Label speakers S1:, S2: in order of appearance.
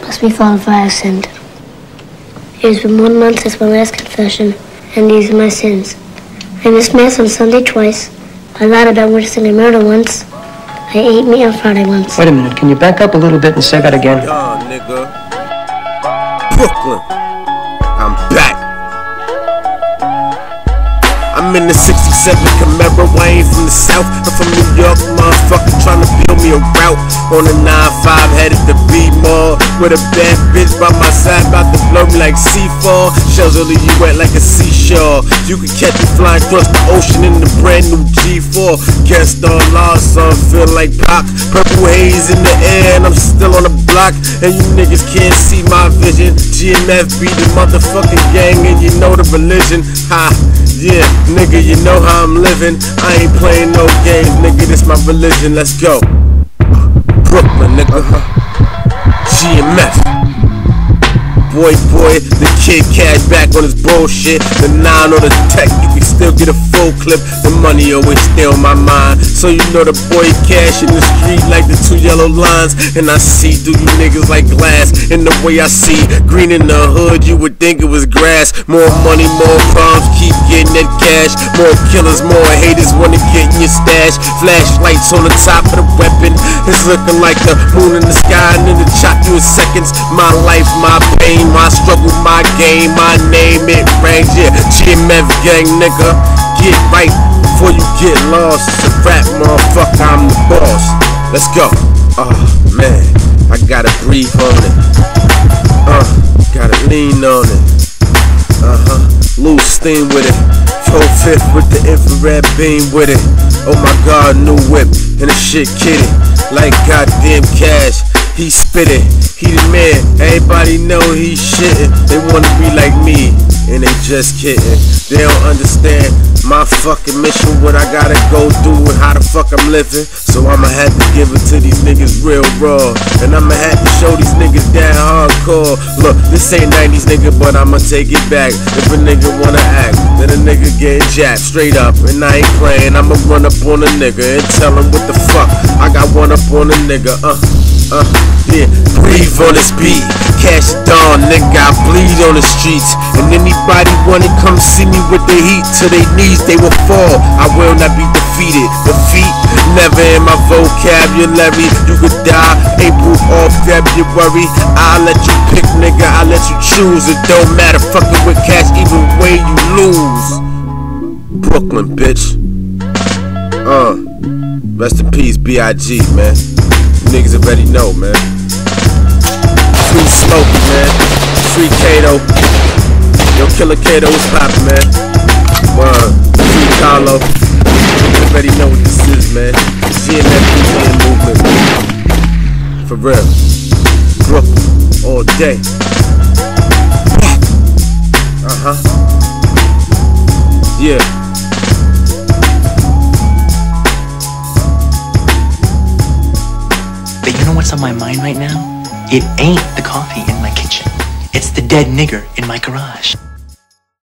S1: Bless me, Father, for I have sinned. It has been one month since my last confession, and these are my sins. I missed Mass on Sunday twice. I lied about witnessing a murder once. I ate meat on Friday once.
S2: Wait a minute, can you back up a little bit and say that again?
S3: Young nigga. Brooklyn. I'm back. I'm in the 67 Camaro. I ain't from the South. I'm from New York, motherfucker. Trying to build me a route on the 9-5 headed to B-Mall. With a bad bitch by my side, about to blow me like C4. Shells only you wet like a seashore. You can catch me flying across the ocean in the brand new G4. Guest on Lawson, feel like Pac. Purple haze in the air, and I'm still on the block. And you niggas can't see my vision. GMF be the motherfucking gang, and you know the religion. Ha, yeah, nigga, you know how I'm living. I ain't playing no games, nigga, this my religion. Let's go. Brooklyn, nigga. Uh-huh. GMF. Boy, boy, the kid Kash back on his bullshit. The nine on the tech, you can still get a full clip. The money always stay on my mind. So you know the boy cash in the street like the two yellow lines. And I see through you niggas like glass. And the way I see green in the hood, you would think it was grass. More money, more problems, getting that cash. More killers, more haters wanna get in your stash. Flashlights on the top of the weapon. It's looking like the moon in the sky, and then the chop you in seconds. My life, my pain, my struggle, my game, my name, it ranks. Yeah, GMF gang, nigga. Get right before you get lost. It's a rap, motherfucker. I'm the boss. Let's go. Oh man, I gotta breathe on it. Uh, gotta lean on it. Loose steam with it. Full fifth with the infrared beam with it. Oh my god, new whip and the shit kitty. Like goddamn Kash. He spit it, he the man. Everybody know he shitting. They wanna be like me, and they just kidding. They don't understand my fucking mission, what I gotta go through, and how the fuck I'm living. So I'ma have to give it to these niggas real raw, and I'ma have these niggas that hardcore. Look, this ain't 90s nigga, but I'ma take it back. If a nigga wanna act, then a nigga get jacked straight up, and I ain't playing. I'ma run up on a nigga and tell him what the fuck. I got one up on a nigga, uh. Uh, yeah, breathe on this beat. Cash down, nigga. I bleed on the streets. And anybody wanna come see me with the heat to their knees, they will fall. I will not be defeated. Defeat never in my vocabulary. You could die April or February. I'll let you pick, nigga. I'll let you choose. It don't matter. Fucking with Kash, even way you lose. Brooklyn, bitch. Uh, rest in peace, B.I.G. man. Niggas already know, man. Free Smokey, man. Free Kato. Yo, Killer Kato was poppin', man. Word. Free Carlo. Already know what this is, man. GMF movement. For real. Brooklyn. All day. Uh huh. Yeah.
S4: But you know what's on my mind right now? It ain't the coffee in my kitchen. It's the dead nigger in my garage.